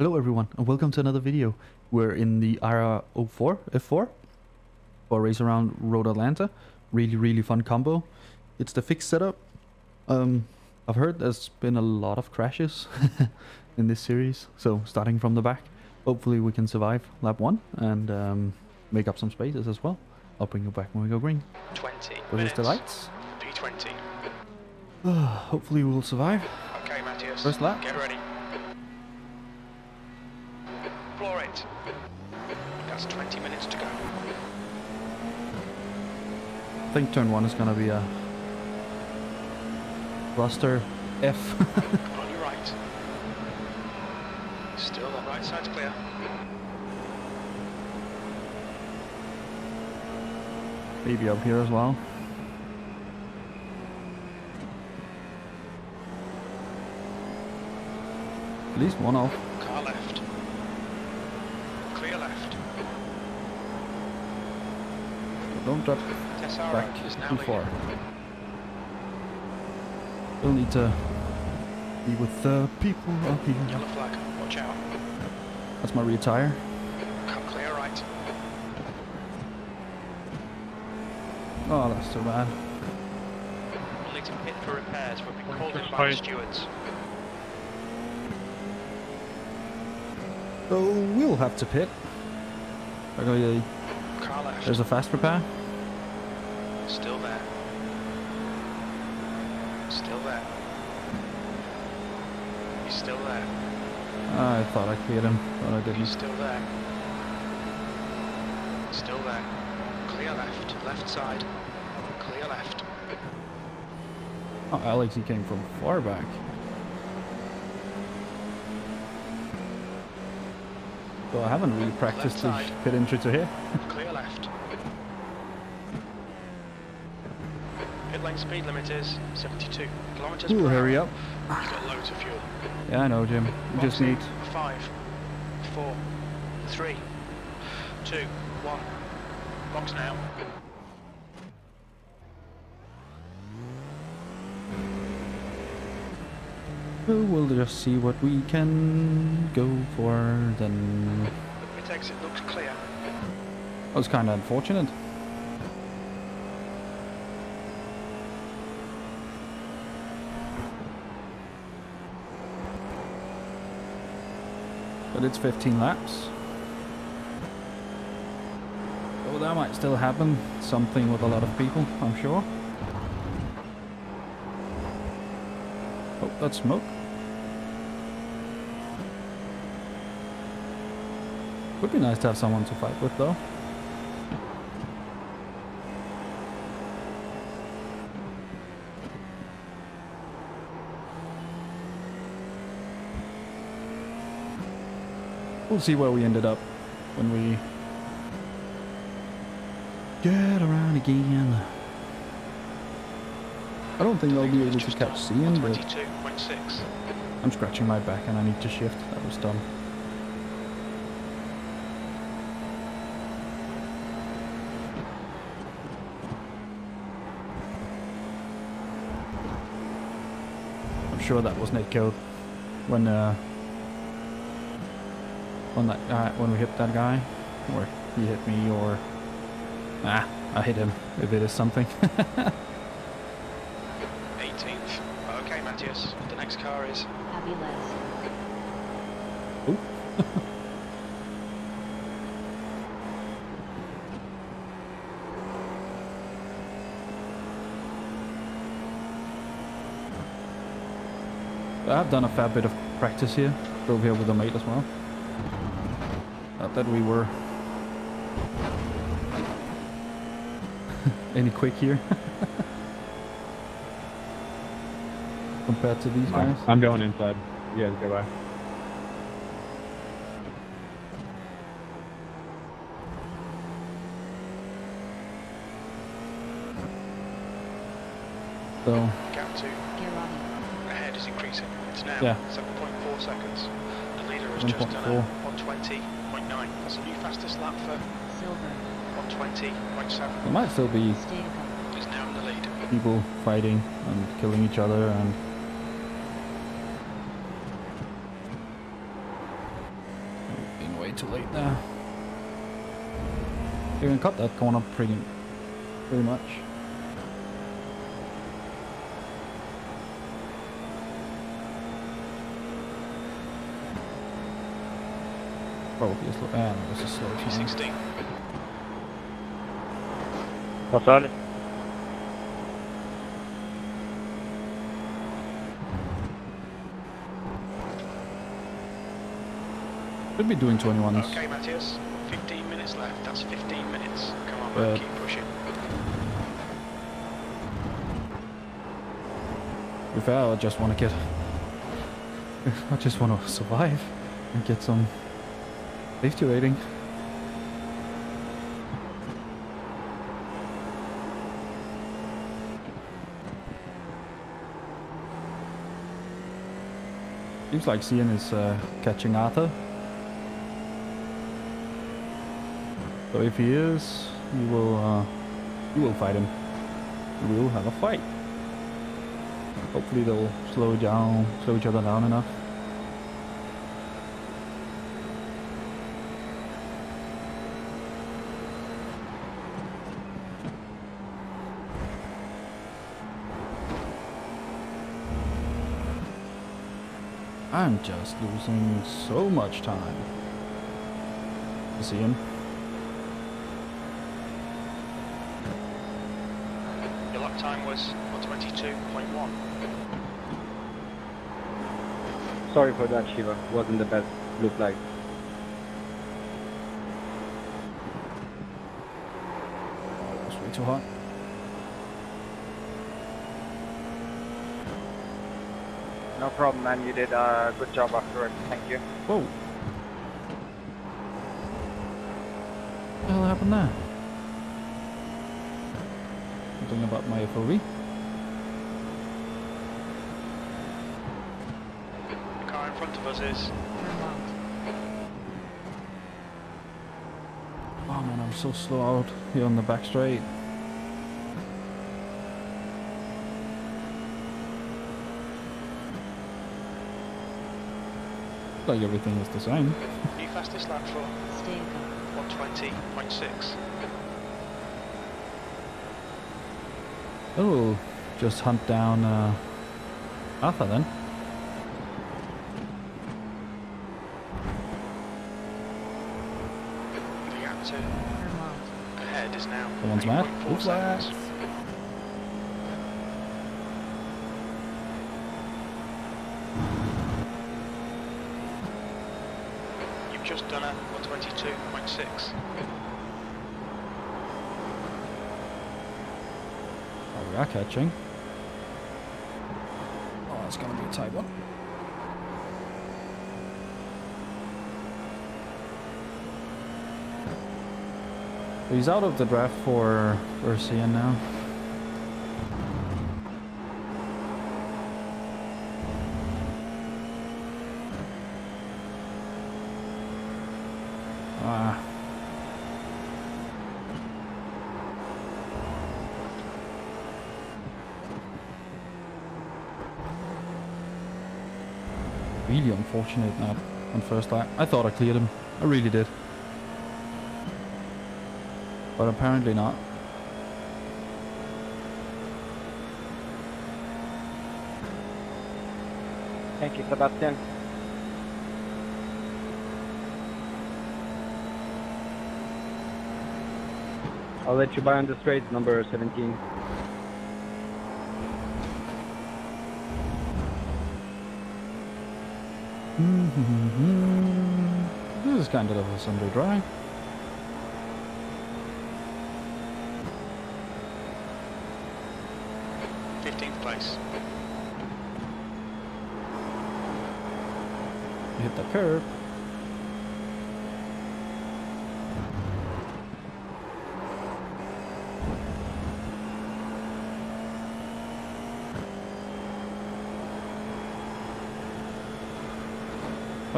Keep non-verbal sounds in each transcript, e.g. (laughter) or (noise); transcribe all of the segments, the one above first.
Hello everyone and welcome to another video. We're in the IR04 F4 for a race around Road Atlanta. Really really fun combo. It's the fixed setup. Um, I've heard there's been a lot of crashes (laughs) in this series, so starting from the back. Hopefully we can survive lap 1 and um, make up some spaces as well. I'll bring you back when we go green. 20 Where's minutes. the lights? P20. (sighs) Hopefully we'll survive. Okay, Matthias. First lap. Get ready. Floor it. That's 20 minutes to go. I think turn 1 is gonna be a cluster F. (laughs) On your right. Still, the right side's clear. Maybe up here as well. At least one off. Car left. Clear left. Don't drop Tessaro back is now too far. We'll need to be with the people up here. Yellow flag. Watch out. That's my rear tire. Come clear right. Oh, that's so bad. We'll need to pit for repairs. We've been called in by the stewards. So we'll have to pit. Okay, there's a fast repair. Still there. Still there. He's still there. Ah, I thought I cleared him, but I He's didn't. still there. Still there. Clear left. Left side. Clear left. Oh, Alex, he came from far back. So I haven't really practiced the pit entry to here. Clear left. Pit lane speed limit is 72 kilometers Ooh, hurry hour. up. You've got loads of fuel. Yeah, I know, Jim. We just need Five, four, three, two, one. Box now. We'll just see what we can go for then. The pit exit looks clear. That was kind of unfortunate. But it's 15 laps. Oh, that might still happen. Something with a lot of people, I'm sure. Oh, that's smoke. Would be nice to have someone to fight with, though. We'll see where we ended up when we get around again. I don't think I'll be able to catch Cian, but I'm scratching my back and I need to shift. That was dumb. I'm sure that was netcode when uh when that guy when we hit that guy or he hit me or ah I hit him if it is something (laughs) 18th. Okay, Matthias. The next car is Fabulous. Ooh. (laughs) I've done a fair bit of practice here. Drove here with a mate as well. Not that we were any quick here (laughs) compared to these guys. I'm going inside. Yeah, goodbye. go by. So. Gap two. Ahead is increasing. It's now yeah. 7.4 seconds. The leader has 7. just 4. done 120. That's a new fastest lap for Silver. 120.7. It might still be He's now in the lead. people fighting and killing each other and Being way too late there. You can cut that corner pretty, pretty much. Probably a slow. Ah, no, it's a slow change. 16. Vad sa du? Should be doing 21s. Okay, Matthias. 15 minutes left. That's 15 minutes. Come on, Uh, keep pushing. To be I just want to get. (laughs) I just want to survive and get some safety rating. Seems like Cian is uh, catching Arthur. So if he is, you will uh, you will fight him. We will have a fight. Hopefully they'll slow down, slow each other down enough. I'm just losing so much time. You see him? Your lap time was 122.1. Sorry for that, Shiva. Wasn't the best blue flag. Oh, that's way too hot. No problem, man. You did a good job afterwards. Thank you. Whoa. What the hell happened there? Something about my FOV? The car in front of us is Oh man, I'm so slow out here on the back straight. Like everything is the same. new fastest lap for Stay calm. 120.6. Oh, just hunt down uh, Arthur then. The gap to ahead is now Someone's mad. 8.4 Oops, ah. seconds. You've just done a 122.6. Oh, we are catching. Oh, it's gonna be a tight one. He's out of the draft for for Cian now. Unfortunate not on first lap. I thought I cleared him. I really did. But apparently not. Thank you, Sebastian. I'll let you buy on the straight, number 17. Mm-hmm. This is kind of a Sunday dry. Fifteenth place. Hit the curb.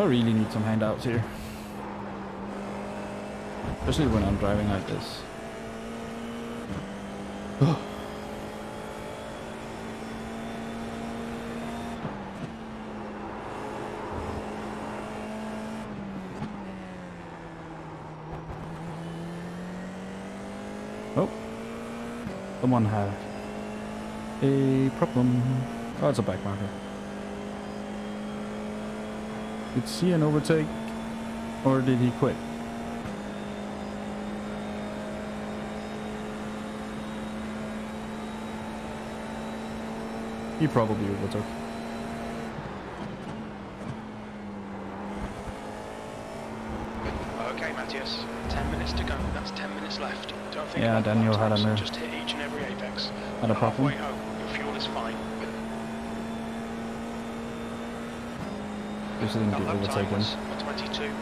I really need some handouts here. Especially when I'm driving like this. oh. Someone had a problem. Oh, it's a back marker. Did Cian overtake? Or did he quit? He probably overtook. Okay, Matthias. 10 minutes to go. That's 10 minutes left. Don't think Yeah, Daniel had a mirror. Just hit each and every apex. Had a problem? Halfway home, your fuel is fine. Didn't That get overtaken. 22.1.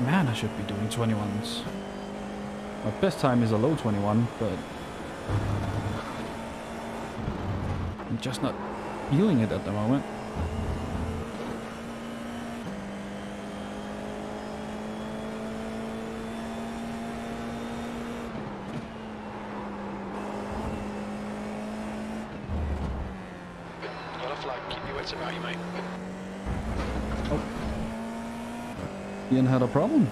Man, I should be doing 21s. My best time is a low 21, but I'm just not feeling it at the moment. Yellow flag, keep your wits about you, mate. Oh. Ian had a problem.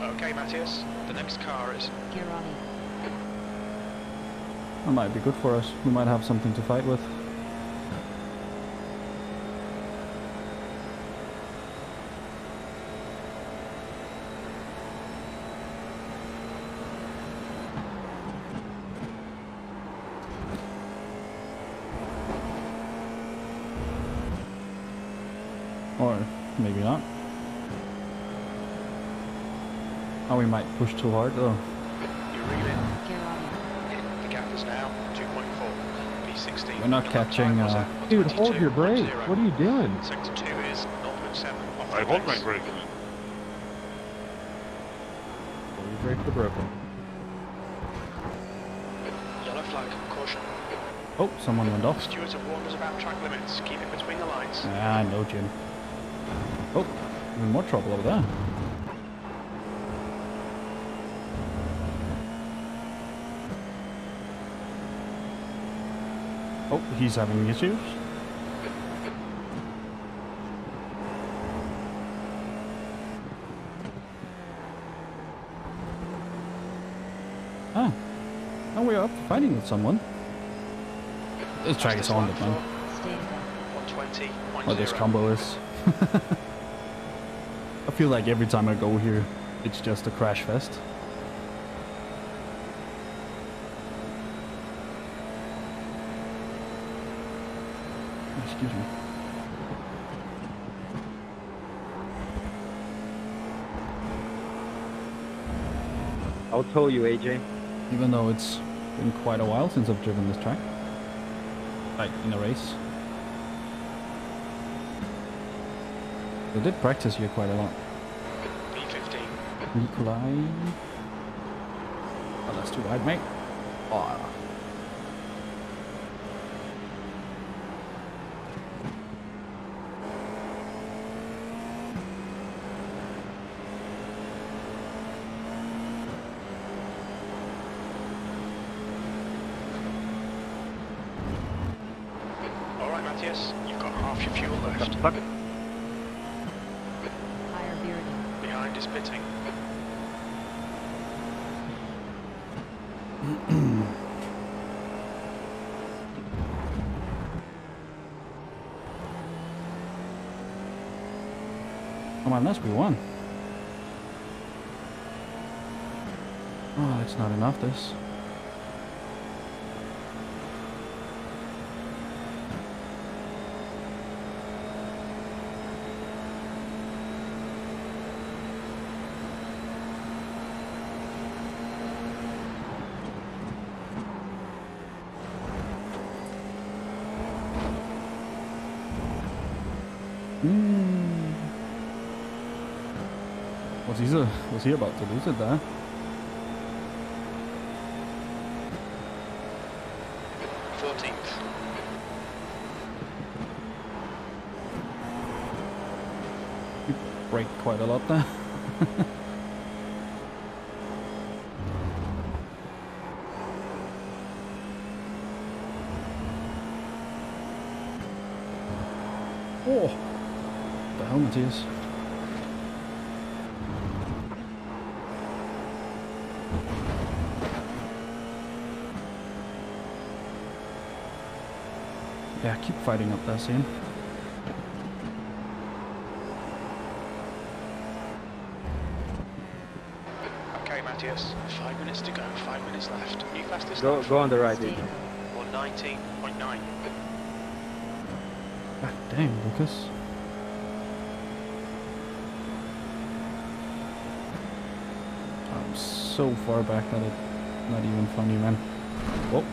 Okay, Matthias. The next car is Girani. That might be good for us. We might have something to fight with. Or maybe not. Oh, we might push too hard though. you reel in. The gap is now 2.4. P16. We're not catching, uh, Dude, hold your brake. What are you doing? Sector 2 is 0.7 I hold my pace. brake. Your brakes are broken. Yellow flag, caution. Oh, someone went off. Stewards have warned us about track limits. Keep it between the lines. Ah, no, Jim. Oh, even more trouble over there. Oh, he's having issues. Ah, now we are up fighting with someone. Let's try this on, the man. Stay in. 120. What this combo is. (laughs) I feel like every time I go here, it's just a crash fest. Excuse me. I'll tow you, AJ. Even though it's been quite a while since I've driven this track. Like, in a race. I did practice here quite a lot. P15. Nikolai. Oh, that's too wide, mate. Oh. Alright, You've got half your fuel left. Fuck. Higher Bearden. Behind is pitting. (clears throat) Come on, let's we won. Oh, that's not enough, this. Was he about to lose it there? Fourteenth. You quite a lot there. (laughs) oh, the helmet is. Yeah, keep fighting up there, Cian. Okay, Matthias. Five minutes to go. Five minutes left. New fastest Go, go on the right, Stay Adrian. Or 19.9. God damn, Lucas. I'm so far back that it's not even funny, man. Oh.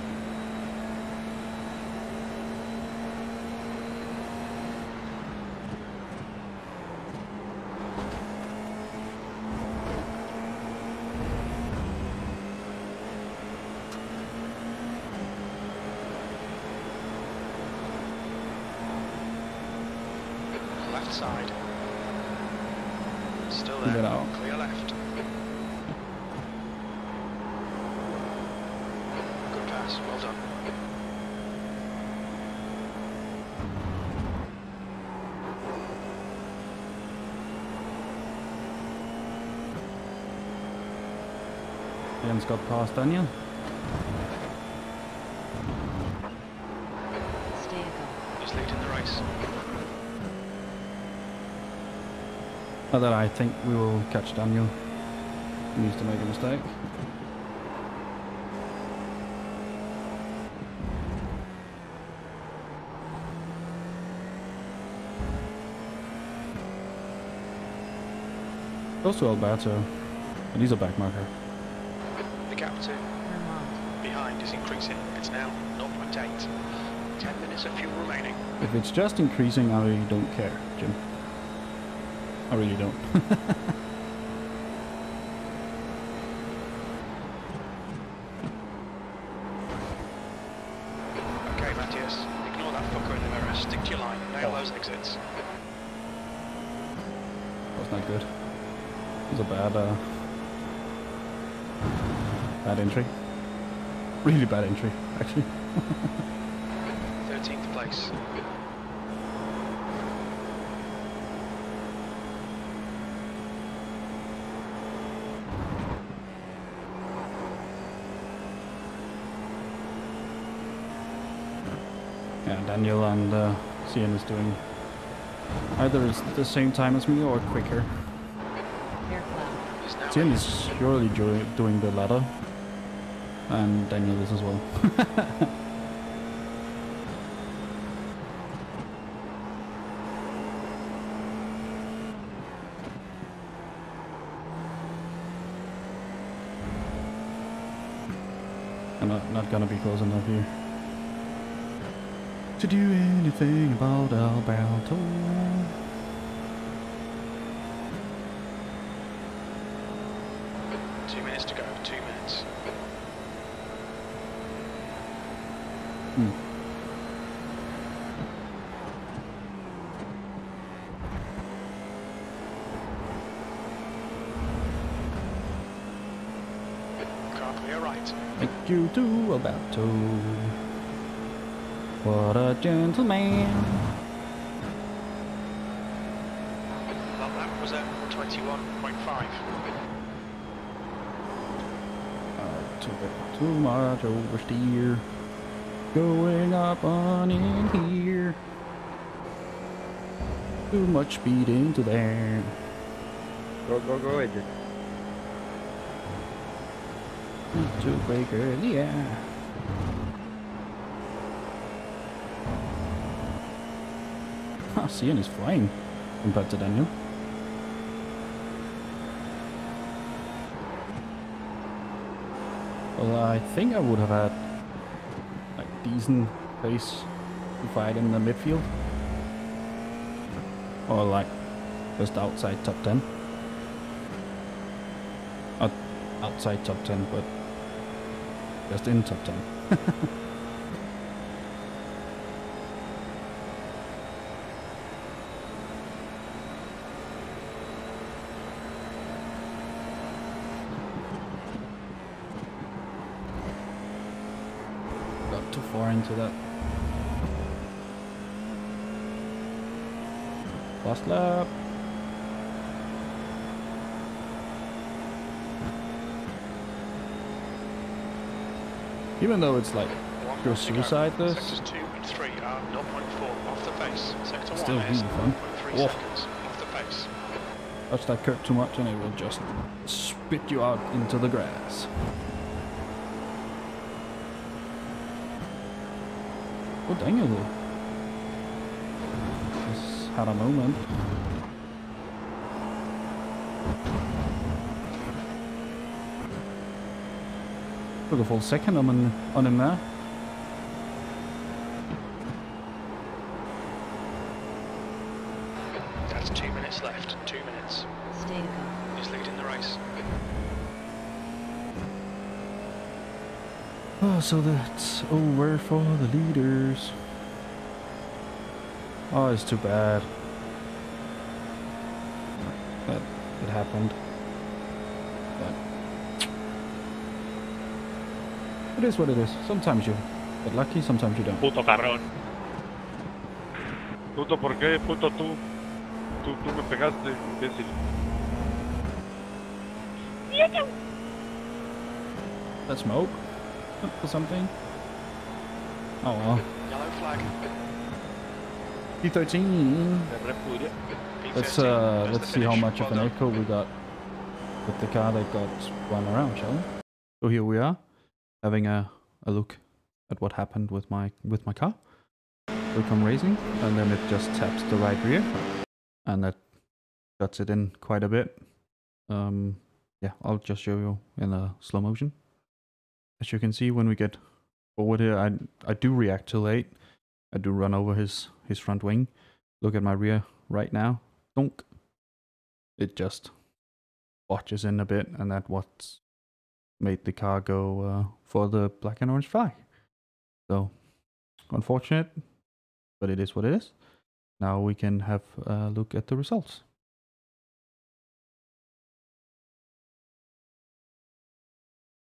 Left side. Still Get there. out. Clear left. Good pass. Well done. Ian's got past Daniel. Stay ago. He's leading the race. Not that I think we will catch Daniel. He needs to make a mistake. Close to Alberto, but he's a back marker. The gap to behind is increasing. It's now 0.8. 10 minutes of fuel remaining. If it's just increasing, I don't care, Jim. I really don't. (laughs) Okay, Matthias. Ignore that fucker in the mirror. Stick to your line. Nail those exits. That's not good. It was a bad, uh, bad entry. Really bad entry, actually. (laughs) 13th place. Yeah, Daniel and uh, Cian is doing either is the same time as me or quicker. Cian is surely do- doing the latter, and Daniel is as well. (laughs) I'm not, not gonna be close enough here. To do anything about Alberto. two minutes to go. Two minutes. Hmm. Car clear right. Thank you to Alberto. What a gentleman. That lap was at 21.5. Uh, too, bit- too much oversteer. Going up on in here. Too much speed into there. Go, go, go, Adrian. Too break early, yeah. Cian is flying compared to Daniel. Well, I think I would have had like decent pace to fight in the midfield. Or like just outside top 10. Not outside top 10, but just in top 10. (laughs) into that. Last lap. Even though it's like Pure suicide, this. Sectors 2 and 3 are 0.4 off the pace. Sector 1 Still is really fun. 0.3 Oh. seconds off the pace. touch that curb too much and it will just spit you out into the grass. Oh dang it. Just had a moment. Took a full second on, on him there. That's 2 minutes left. 2 minutes. Stay to go. He's leading the race. Oh, so that's over for the leaders. Oh, it's too bad. That it happened. But it is what it is. Sometimes you get lucky, sometimes you don't. Puto carrón. Puto, ¿por qué? Puto tú. Tú, tú me pegaste, imbécil. That smoke or something. Oh well. Yellow flag. P13. Let's uh let's see how much of an echo we got with the car that got run around, shall we? So here we are, having a, a look at what happened with my with my car. We come racing, and then it just taps the right rear, and that cuts it in quite a bit. Um, yeah, I'll just show you in a slow motion. As you can see, when we get forward here, I I do react too late. I do run over his his front wing. Look at my rear right now. Donk. It just botches in a bit, and that what's made the car go uh, for the black and orange flag. So, unfortunate, but it is what it is. Now we can have a look at the results.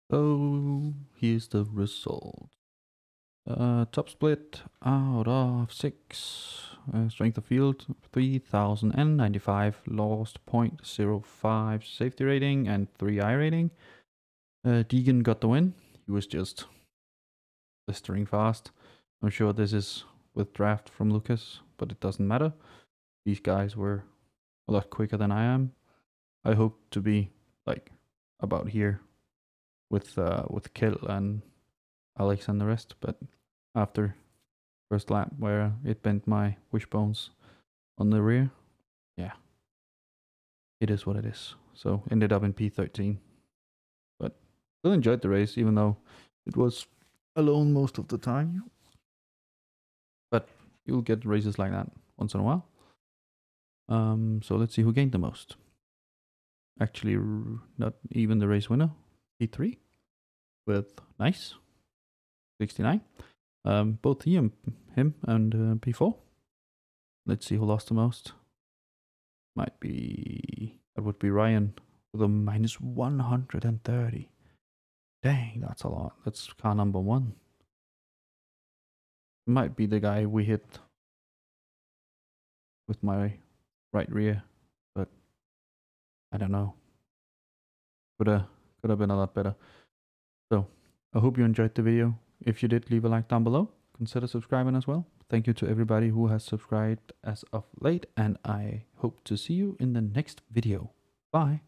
So, here's the result. Uh, top split out of six. Uh, strength of field 3095. Lost 0.05 safety rating and 3 iRating. Uh, Deegan got the win. He was just blistering fast. I'm sure this is with draft from Lucas, but it doesn't matter. These guys were a lot quicker than I am. I hope to be like about here with uh, with Kill and Alex and the rest, but after first lap where it bent my wishbones on the rear, yeah, it is what it is. So ended up in P13, but still enjoyed the race even though it was alone most of the time. But you'll get races like that once in a while. Um, so let's see who gained the most. Actually, not even the race winner, P3, with nice 69. Um, both he and him and uh, P4. Let's see who lost the most. Might be that would be Ryan with a minus 130. Dang, that's a lot. That's car number one. Might be the guy we hit with my right rear, but I don't know. But have could have been a lot better. So I hope you enjoyed the video. If you did, leave a like down below. Consider subscribing as well. Thank you to everybody who has subscribed as of late, and I hope to see you in the next video. Bye.